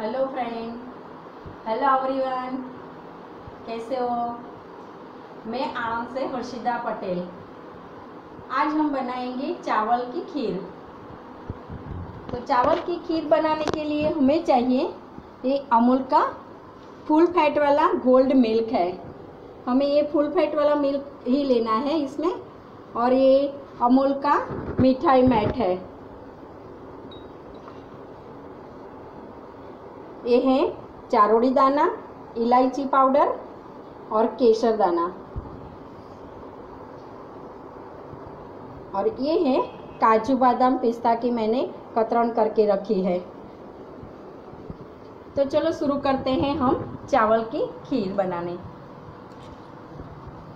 Hello friend hello everyone कैसे हो? मैं आनंद से हर्षिदा पटेल। आज हम बनाएँगे चावल की खीर। तो चावल की खीर बनाने के लिए हमें चाहिए ये अमूल का फुल फैट वाला गोल्ड मिल्क है। हमें ये फुल फैट वाला मिल्क ही लेना है इसमें। और ये अमूल का मिठाई मैट है। ये है चारोड़ी दाना, इलायची पाउडर और केसर दाना। और ये है काजू बादाम पिस्ता की मैंने कतरण करके रखी है। तो चलो शुरू करते हैं हम चावल की खीर बनाने।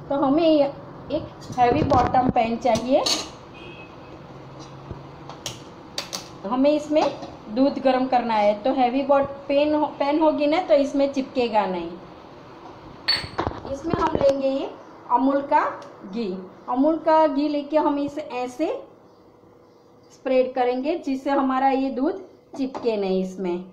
तो हमें एक हैवी बॉटम पैन चाहिए। हमें इसमें दूध गर्म करना है तो हैवी बॉट पेन हो, पेन होगी ना तो इसमें चिपकेगा नहीं। इसमें हम लेंगे ये अमूल का घी। अमूल का घी लेके हम इसे ऐसे स्प्रेड करेंगे जिससे हमारा ये दूध चिपके नहीं इसमें।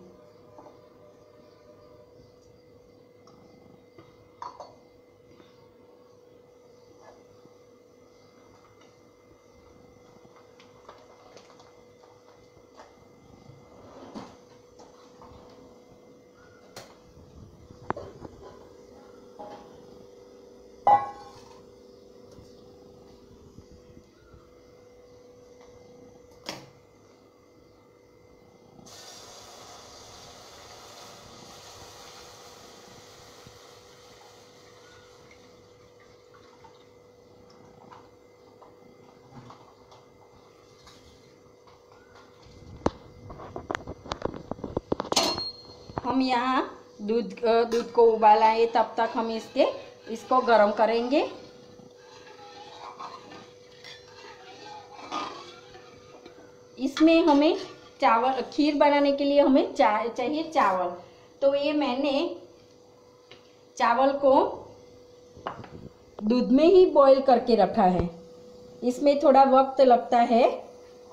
हम यहाँ दूध दूध को उबाला है तब तक हम इसके, इसको गर्म करेंगे। इसमें हमें चावल, खीर बनाने के लिए हमें चा, चाहिए चावल। तो ये मैंने चावल को दूध में ही बॉईल करके रखा है। इसमें थोड़ा वक्त लगता है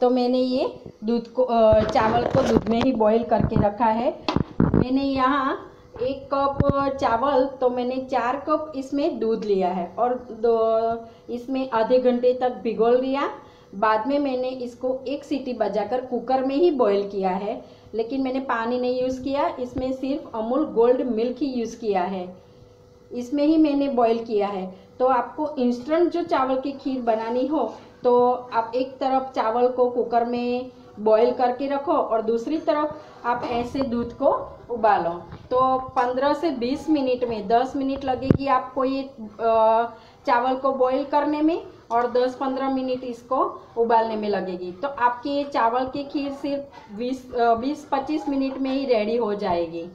तो मैंने ये दूध को चावल को दूध में ही बॉईल करके रखा है। मैंने यहाँ एक कप चावल तो मैंने चार कप इसमें दूध लिया है और दो, इसमें आधे घंटे तक भिगोल दिया बाद में मैंने इसको एक सीटी बजाकर कुकर में ही बॉईल किया है। लेकिन मैंने पानी नहीं यूज़ किया, इसमें सिर्फ़ अमूल गोल्ड मिल्क ही यूज़ किया है। इसमें ही मैंने बॉईल किया है। तो आपको इंस्टेंट जो चावल की खीर बनानी हो तो आप एक तरफ़ चावल को कुकर में बॉईल करके रखो और दूसरी तरफ़ आप ऐसे दूध को उबालो। तो 15 से 20 मिनट में 10 मिनट लगेगी आपको ये चावल को बॉईल करने में और 10-15 मिनट इसको उबालने में लगेगी। तो आपकी ये चावल की खीर सिर्फ़ 20 20-25 मिनट में ही रेडी हो जाएगी।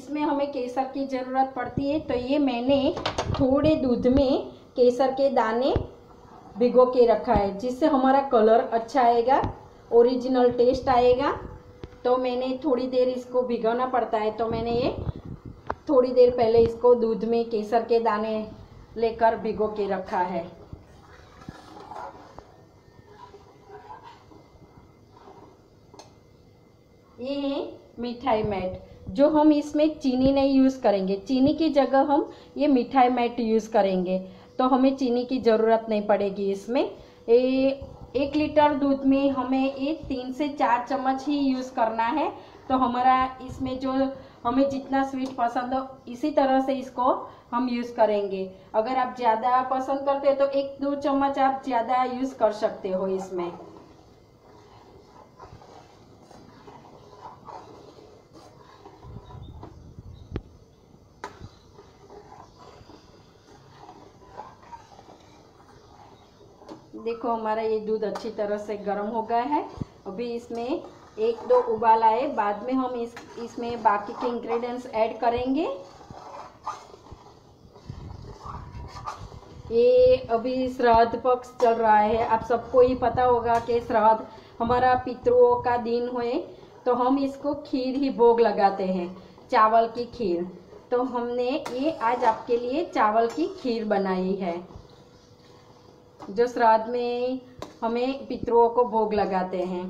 इसमें हमें केसर की ज़रूरत पड़ती है तो ये मैंने थोड़े दूध में केसर के दाने भिगो के रखा है, जिससे हमारा कलर अच्छा आएगा, ओरिजिनल टेस्ट आएगा। तो मैंने थोड़ी देर इसको भिगोना पड़ता है तो मैंने ये थोड़ी देर पहले इसको दूध में केसर के दाने लेकर भिगो के रखा है। ये है मिठाई मैट। जो हम इसमें चीनी नहीं यूज़ करेंगे। चीनी की जगह हम ये मिठाई मैट यूज़ करेंगे। तो हमें चीनी की ज़रूरत नहीं पड़ेगी इसमें। ये एक लीटर दूध में हमें ये तीन से चार चम्मच ही यूज़ करना है। तो हमारा इसमें जो हमें जितना स्वीट पसंद हो, इसी तरह से इसको हम यूज़ करेंगे। अगर आप ज़्यादा पसंद करते हो तो एक दो चम्मच आप ज़्यादा यूज़ कर सकते हो इसमें। देखो, हमारा ये दूध अच्छी तरह से गर्म हो गया है। अभी इसमें एक दो उबाल आए। बाद में हम इस, इसमें बाकी के इंग्रेडिएंट्स ऐड करेंगे। ये अभी श्राद्ध पक्ष चल रहा है। आप सबको ही पता होगा कि श्राद्ध हमारा पितरों का दिन हुए। तो हम इसको खीर ही भोग लगाते हैं, चावल की खीर। तो हमने ये आज आपके लिए चावल की खीर बनाई है। जो श्राद्ध में हमें पितरों को भोग लगाते हैं।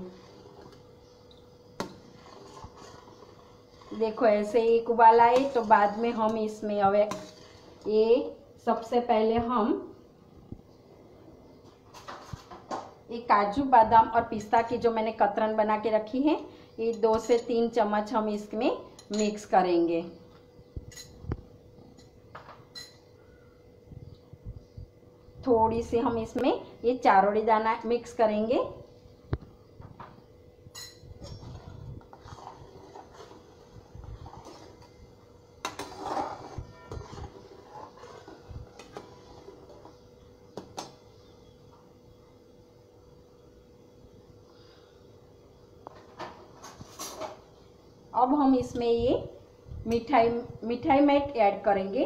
देखो, ऐसे एक उबाल आए तो बाद में हम इसमें अवे ये सबसे पहले हम ये काजू, बादाम और पिस्ता की जो मैंने कतरन बना के रखी है, ये दो से तीन चम्मच हम इसमें मिक्स करेंगे। थोड़ी सी हम इसमें ये चारोड़ी दाना मिक्स करेंगे। अब हम इसमें ये मिठाई मिठाई मेट ऐड करेंगे।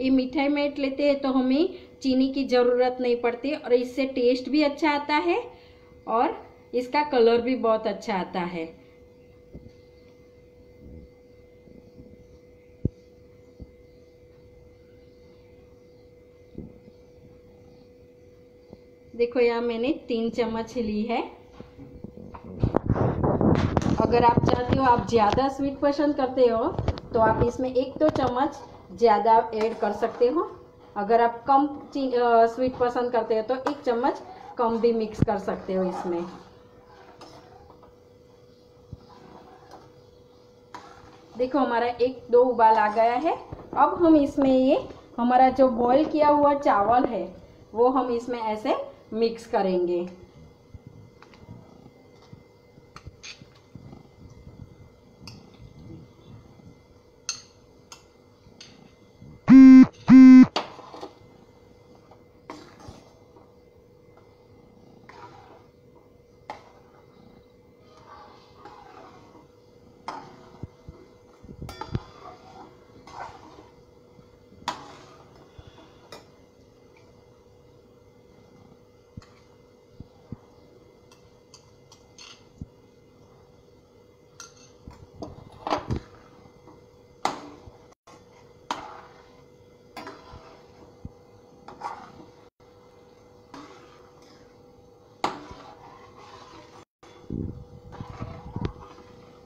ये मिठाई मेट लेते हैं तो हमें चीनी की ज़रूरत नहीं पड़ती और इससे टेस्ट भी अच्छा आता है और इसका कलर भी बहुत अच्छा आता है। देखो यहाँ मैंने तीन चम्मच ली है। अगर आप चाहते हो आप ज़्यादा स्वीट पसंद करते हो तो आप इसमें एक दो तो चम्मच ज़्यादा ऐड कर सकते हो। अगर आप कम स्वीट पसंद करते हो तो एक चम्मच कम भी मिक्स कर सकते हो इसमें। देखो, हमारा एक दो उबाल आ गया है। अब हम इसमें ये, हमारा जो बॉईल किया हुआ चावल है, वो हम इसमें ऐसे मिक्स करेंगे।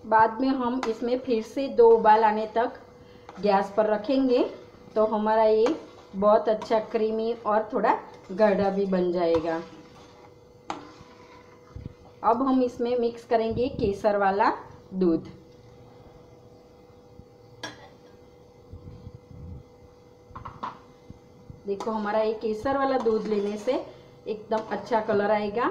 बाद में हम इसमें फिर से दो उबाल आने तक गैस पर रखेंगे तो हमारा ये बहुत अच्छा क्रीमी और थोड़ा गढ़ा भी बन जाएगा। अब हम इसमें मिक्स करेंगे केसर वाला दूध। देखो, हमारा ये केसर वाला दूध लेने से एकदम अच्छा कलर आएगा।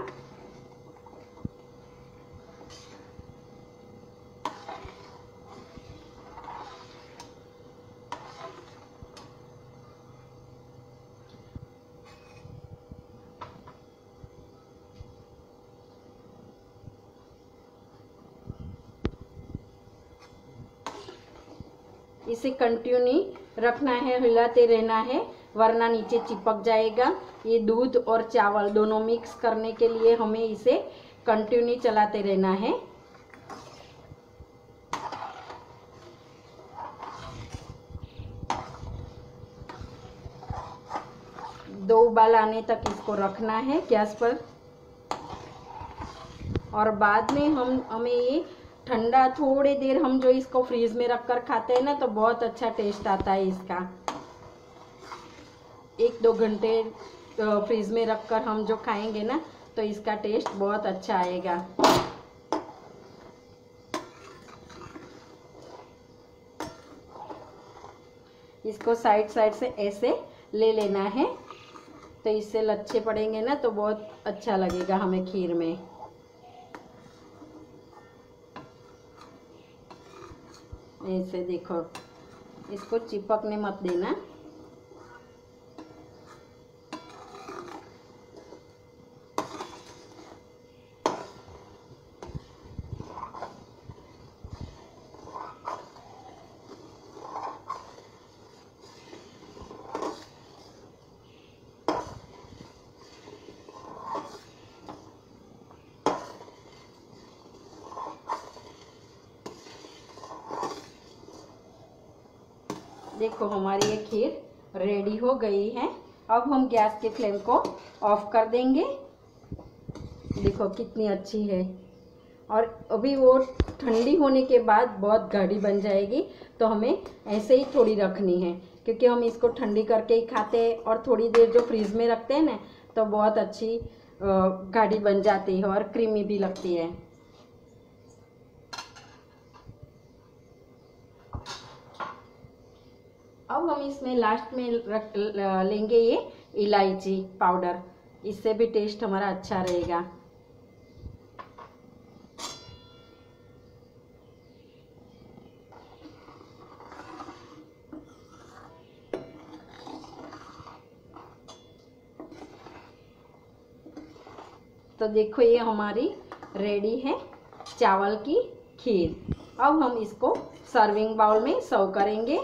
इसे कंटिन्यू रखना है, हिलाते रहना है, वरना नीचे चिपक जाएगा। ये दूध और चावल दोनों मिक्स करने के लिए हमें इसे कंटिन्यू चलाते रहना है। दो उबाल आने तक इसको रखना है गैस पर। और बाद में हम, हमें ये ठंडा थोड़ी देर हम जो इसको फ्रीज में रख कर खाते हैं ना तो बहुत अच्छा टेस्ट आता है इसका। एक दो घंटे तो फ्रीज में रख कर हम जो खाएँगे ना तो इसका टेस्ट बहुत अच्छा आएगा। इसको साइड साइड से ऐसे ले लेना है। तो इससे लच्छे पड़ेंगे ना तो बहुत अच्छा लगेगा हमें खीर में। ऐसे देखो इसको चिपकने मत देना। देखो हमारी ये खीर रेडी हो गई है। अब हम गैस के फ्लेम को ऑफ़ कर देंगे। देखो कितनी अच्छी है। और अभी वो ठंडी होने के बाद बहुत गाढ़ी बन जाएगी तो हमें ऐसे ही थोड़ी रखनी है, क्योंकि हम इसको ठंडी करके ही खाते हैं और थोड़ी देर जो फ्रीज में रखते हैं ना तो बहुत अच्छी गाढ़ी बन जाती है और क्रीमी भी लगती है। अब हम इसमें लास्ट में रख लेंगे ये इलायची पाउडर इससे भी टेस्ट हमारा अच्छा रहेगा। तो देखो ये हमारी रेडी है चावल की खीर। अब हम इसको सर्विंग बाउल में सर्व करेंगे।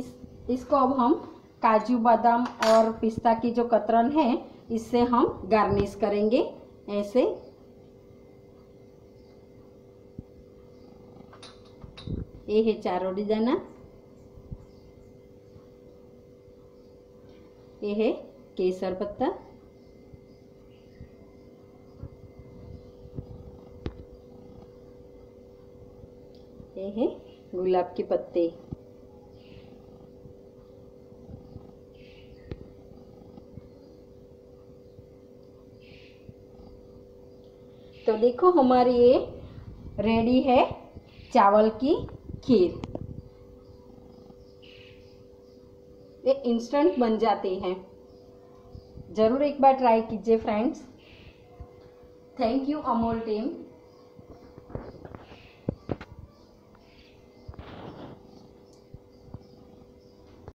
इस, इसको अब हम काजू बादाम और पिस्ता की जो कतरन है, इससे हम गार्निश करेंगे, ऐसे। ये है चारों डिजाइना। ये है केसर पत्ता। ये है गुलाब के पत्ते। तो देखो हमारी ये रेडी है चावल की खीर। ये इंस्टेंट बन जाती है। ज़रूर एक बार ट्राई कीजिए friends thank you Amol team